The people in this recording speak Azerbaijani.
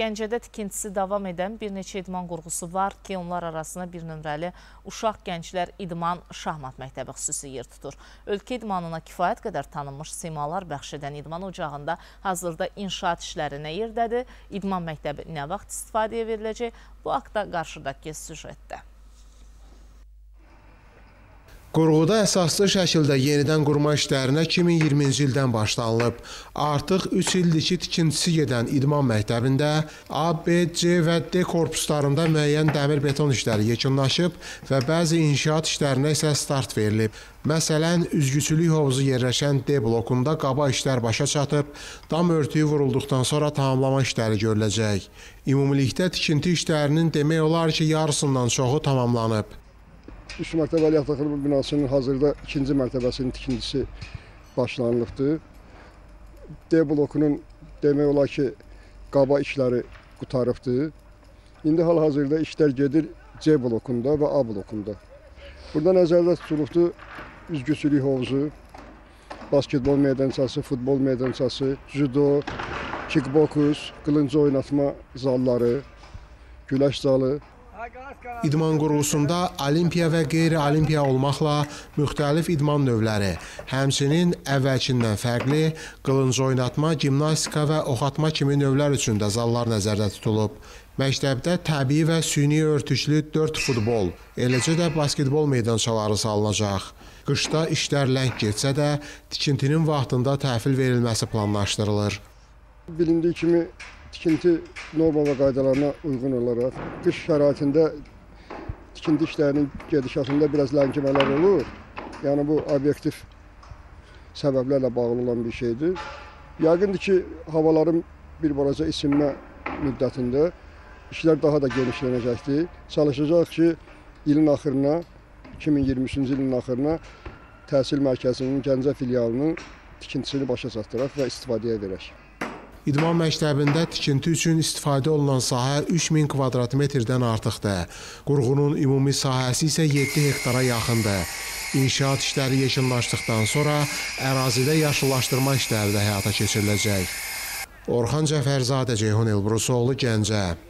Gəncədə tikintisi davam edən bir neçə idman qurğusu var ki, onlar arasında bir nömrəli Uşaq Gənclər İdman Şahmat Məktəbi xüsusi yer tutur. Ölkə idmanına kifayət qədər tanınmış simalar bəxş edən idman ocağında hazırda inşaat işləri nə yerdədir? İdman məktəbi nə vaxt istifadəyə veriləcək? Bu haqda qarşıdakı süjetdə. Qurğuda əsaslı şəkildə yenidən qurma işlərinə 2020-ci ildən başlanılıb. Artıq 3 ildir ki, tikintisi gedən idman məktəbində A, B, C və D korpuslarında müəyyən dəmir-beton işləri yekunlaşıb və bəzi inşaat işlərinə isə start verilib. Məsələn, üzgüçülük hovuzu yerləşən D blokunda qaba işlər başa çatıb, dam örtüyü vurulduqdan sonra tamamlama işləri görüləcək. Ümumilikdə tikinti işlərinin demək olar ki, yarısından çoxu tamamlanıb. Üç mərtəbəli yataqlı binasının hazırda ikinci mərtəbəsinin tikintisi başlanılıbdır. D blokunun demək olar ki, qaba işləri qutarıbdır. İndi hal-hazırda işlər gedir C blokunda və A blokunda. Burada nəzərdə tutulubdur üzgüçülük hovuzu, basketbol meydançası, futbol meydançası, judo, kickboks, qılınc oynatma zalları, güləş zalı, İdman qurğusunda olimpiya və qeyri-olimpiya olmaqla müxtəlif idman növləri, həmçinin əvvəlkindən fərqli qılınc oynatma, gimnastika və oxatma kimi növlər üçün də zallar nəzərdə tutulub. Məktəbdə təbii və süni örtüklü 4 futbol, eləcə də basketbol meydançaları salınacaq. Qışda işlər ləng getsə də, tikintinin vaxtında təhvil verilməsi planlaşdırılır. Bilindiyi kimi tikinti norma və qaydalarına uyğun olaraq qış şəraitində tikinti işlərinin gedişatında biraz ləngimələr olur. Yəni bu obyektiv səbəblərlə bağlı olan bir şeydir. Yəqindir ki, havaların bir balaca isinmə müddətində işlər daha da genişlənəcəkdir. Çalışacaq ki, ilin axırına 2023-cü ilin axırına təhsil mərkəzinin Gəncə filialının tikintisini başa çatdıraq və istifadəyə verək. İdman məktəbində tikinti üçün istifadə olunan sahə 3000 kvadrat metrdən artıqdır. Qurğunun ümumi sahəsi isə 7 hektara yaxındır. İnşaat işləri yekunlaşdıqdan sonra ərazidə yaşıllaşdırma işləri də həyata keçiriləcək. Orxan Cəfərzadə, Ceyhun Elbrusoğlu, Gəncə.